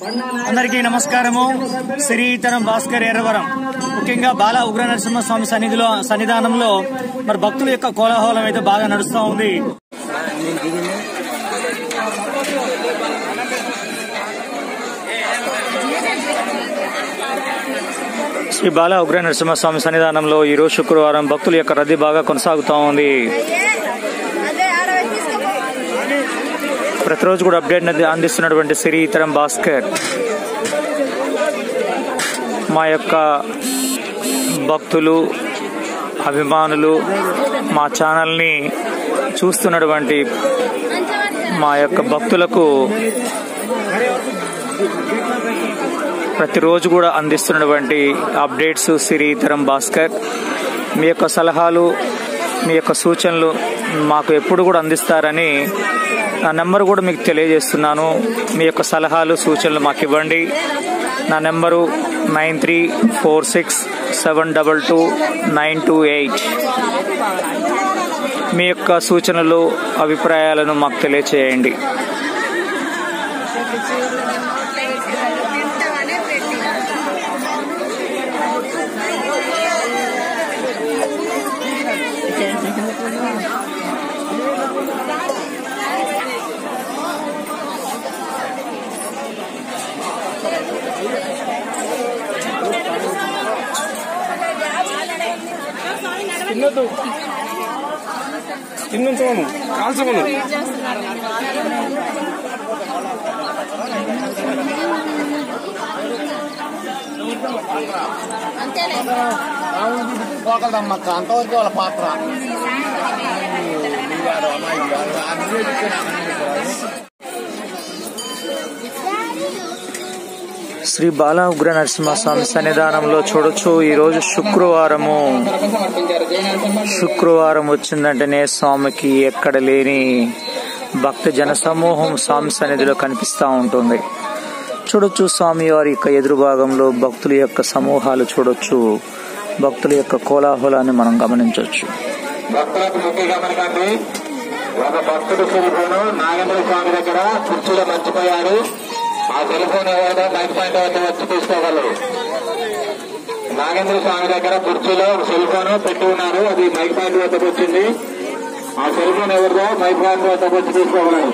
అందరికీ నమస్కారము. శ్రీతరం భాస్కర్ ఎర్రవరం. ముఖ్యంగా బాల ఉగ్ర నరసింహస్వామి సన్నిధిలో సన్నిధానంలో మరి భక్తుల యొక్క కోలాహలం అయితే బాగా నడుస్తూ ఉంది. శ్రీ బాల ఉగ్ర నరసింహస్వామి సన్నిధానంలో ఈ రోజు శుక్రవారం భక్తుల యొక్క రద్దీ బాగా కొనసాగుతూ ఉంది. ప్రతిరోజు కూడా అప్డేట్ అందిస్తున్నటువంటి శ్రీతరం భాస్కర్. మా యొక్క భక్తులు అభిమానులు మా ఛానల్ని చూస్తున్నటువంటి మా యొక్క భక్తులకు ప్రతిరోజు కూడా అందిస్తున్నటువంటి అప్డేట్స్ శ్రీతరం భాస్కర్. మీ యొక్క సలహాలు మీ యొక్క సూచనలు మాకు ఎప్పుడు కూడా అందిస్తారని నా నెంబర్ కూడా మీకు తెలియజేస్తున్నాను. మీ యొక్క సలహాలు సూచనలు మాకు ఇవ్వండి. నా number nine three four six seven double two nine two eight. మీ యొక్క సూచనలు అభిప్రాయాలను మాకు తెలియచేయండి. తిన్నదు తిన్నుంచమను కాల్చమను పోకలమ్మక్క అంతవరకు వాళ్ళ పాత్ర శ్రీ బాల ఉగ్ర నరసింహస్వామి సన్నిధానంలో చూడొచ్చు. ఈ రోజు శుక్రవారము. శుక్రవారం వచ్చిందంటేనే స్వామికి ఎక్కడ లేని భక్త జన సమూహం స్వామి సన్నిధిలో కనిపిస్తూ ఉంటుంది. చూడొచ్చు స్వామి వారి యొక్క ఎదురు భాగంలో భక్తుల యొక్క సమూహాలు చూడొచ్చు. భక్తుల యొక్క కోలాహలాన్ని మనం గమనించవచ్చు. ఒక భక్తుడు నాగేంద్ర స్వామి దగ్గర కుర్చీలో మర్చిపోయాడు ఆ సెల్ఫోన్ ఏదో మైక్ పాయింట్ వద్ద వచ్చి తీసుకోగలరు. నాగేంద్ర స్వామి దగ్గర కుర్చీలో సెల్ ఫోన్ పెట్టి ఉన్నారు. అది మైక్ పాయింట్ వద్దకు వచ్చింది. ఆ సెల్ ఫోన్ ఎవరిదో మైక్ పాయింట్ వద్దకు వచ్చి తీసుకోగలరు.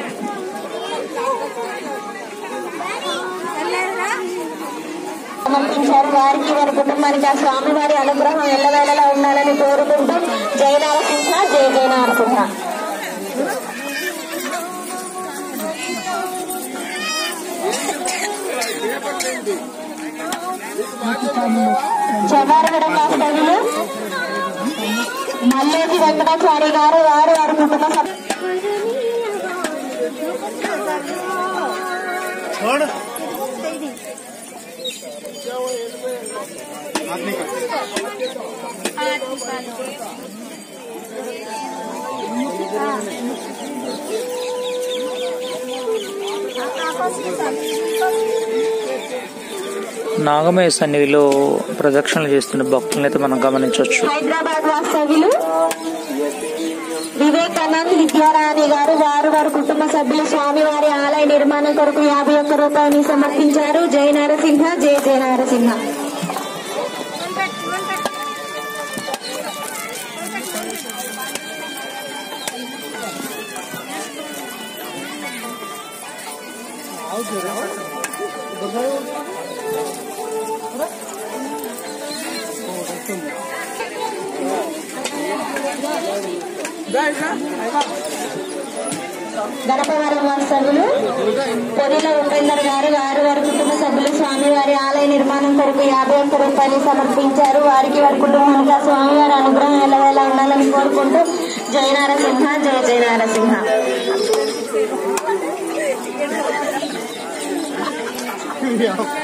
సమర్పించారు వారికి వారి కుటుంబానికి ఆ స్వామి వారి అనుగ్రహం ఎల్లవేళలా ఉండాలని కోరుకుంటూ జై నారసింహ జై జయ నారసింహ చెవారగడ వాస్తవ్యులు మల్లేటి వెంకటాచారి గారు వారు వారి కుటుంబ సభ్యులు నాగమయ సన్నిధిలో ప్రదక్షిణలు చేస్తున్న భక్తులను అయితే మనం గమనించవచ్చు. హైదరాబాద్ వాస్తవ్యులు వివేకానంద్ విద్యారాణి గారు వారు వారి కుటుంబ సభ్యులు స్వామివారి ఆలయ నిర్మాణం కొరకు యాభై ఒక్క రూపాయలు సమర్పించారు. జయ నరసింహ జయ జయ నరసింహ. గడపవారి వారి సభ్యులు పొదిల ఉపేందర్ గారు వారి వారి కుటుంబ సభ్యులు స్వామివారి ఆలయ నిర్మాణం కొరకు యాభై ఒక్క రూపాయలు సమర్పించారు. వారికి వారి కుటుంబానికి ఆ స్వామివారి అనుగ్రహం ఎలా ఎలా ఉండాలని కోరుకుంటూ జయ నారసింహ జయ జయ నారసింహ. Yeah.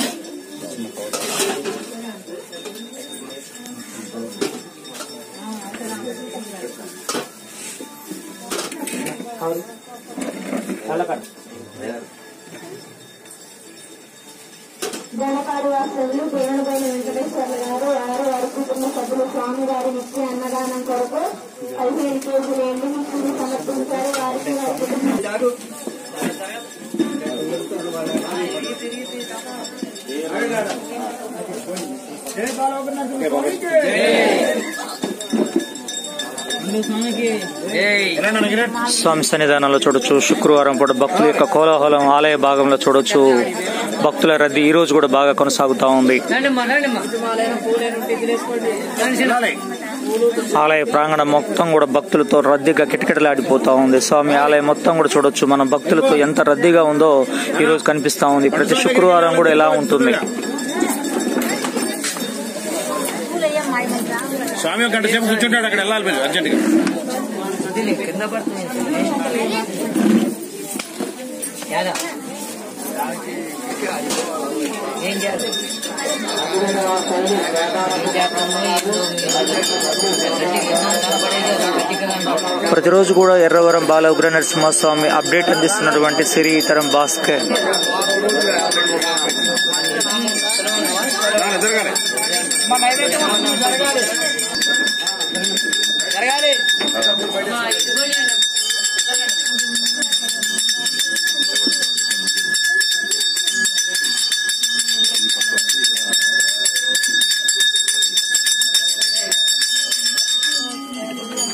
వచ్చినాకనే జనకాడు వాస్తవులు దేవునిపైన వెంకటేశ్వర్లు గారు వారు వారి కుటుంబ సభ్యులు స్వామి గారి నిత్య అన్నదానం కొరకు పదిహేను కేజీలు ఎండు మిక్సీని సమర్పించారు. వారికి వారి కుటుంబ స్వామి సన్నిధానంలో చూడొచ్చు. శుక్రవారం పూట భక్తుల యొక్క కోలాహలం ఆలయ భాగంలో చూడొచ్చు. భక్తుల రద్దీ ఈ రోజు కూడా బాగా కొనసాగుతా ఉంది. ఆలయ ప్రాంగణం మొత్తం కూడా భక్తులతో రద్దీగా కిటకిటలాడిపోతా ఉంది. స్వామి ఆలయం మొత్తం కూడా చూడొచ్చు. మన భక్తులతో ఎంత రద్దీగా ఉందో ఈ రోజు కనిపిస్తా ఉంది. ప్రతి శుక్రవారం కూడా ఎలా ఉంటుంది? స్వామి గంట సేపు కూర్చుంటాడు అక్కడ వెళ్ళాలి మీరు అర్జెంట్గా దీన్ని ఏం చేయాలి ప్రతిరోజు కూడా ఎర్రవరం బాల ఉగ్ర నరసింహస్వామి అప్డేట్ అందిస్తున్నటువంటి సిరి తరం భాస్కర్.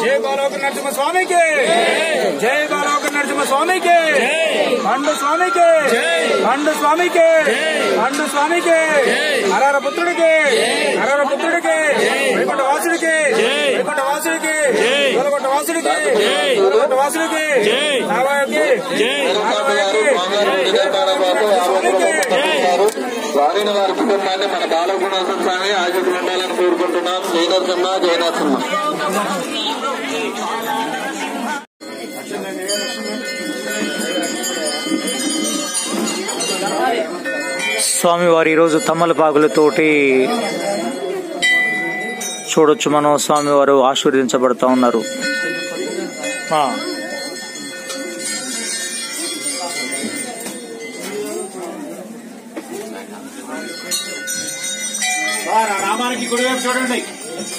जय बालोक नरसिंह स्वामी के। जय बालोक नरसिंह स्वामी के। खंड स्वामी के। खंड स्वामी के। खंड स्वामी के। हरार पुत्र के। हरार पुत्र के। वैकुंठ वासुड़ के। वैकुंठ वासुड़ के। गोलकोट वासुड़ के। गोलकोट वासुड़ के। नारायण के। नारायण के। स्वामी के। వారిని వారి కుటుంబాన్ని మన బాలగుణోత్సవ స్వామి ఆశీస్సులు ఉండాలని కోరుకుంటున్నాం. జై నరసింహ జై నరసింహ స్వామివారు ఈరోజు తమ్మలపాకులతోటి చూడొచ్చు మనం. స్వామివారు ఆశీర్వదించబడతా ఉన్నారు. నామానికి కుడివైపు చూడండి.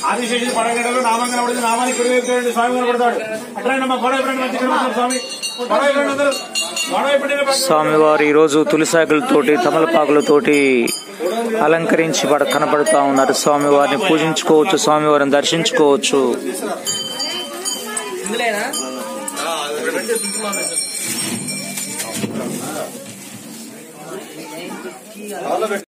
ఆదిశేషుడు పడగడలు నామం కనబడింది నామానికి కుడివైపు చూడండి. స్వామి కనబడతాడు అట్లా మా గొడవ ఎప్పుడైనా మంచి కనబడతాడు స్వామి. స్వామివారు ఈరోజు తులసాకులతోటి తమలపాకులతోటి అలంకరించి పడ కనపడుతా ఉన్నారు. స్వామివారిని పూజించుకోవచ్చు స్వామివారిని దర్శించుకోవచ్చు. ఇందులేనా?